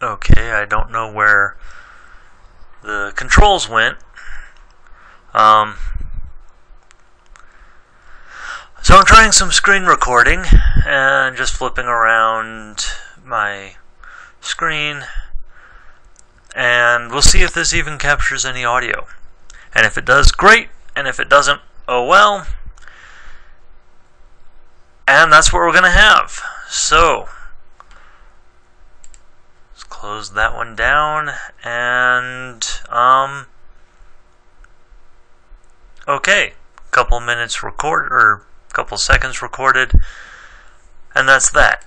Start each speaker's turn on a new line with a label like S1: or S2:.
S1: Okay, I don't know where the controls went. Um, so I'm trying some screen recording and just flipping around my screen and we'll see if this even captures any audio. And if it does, great, and if it doesn't, oh well. And that's what we're going to have. So, close that one down and um okay, couple minutes record or couple seconds recorded and that's that.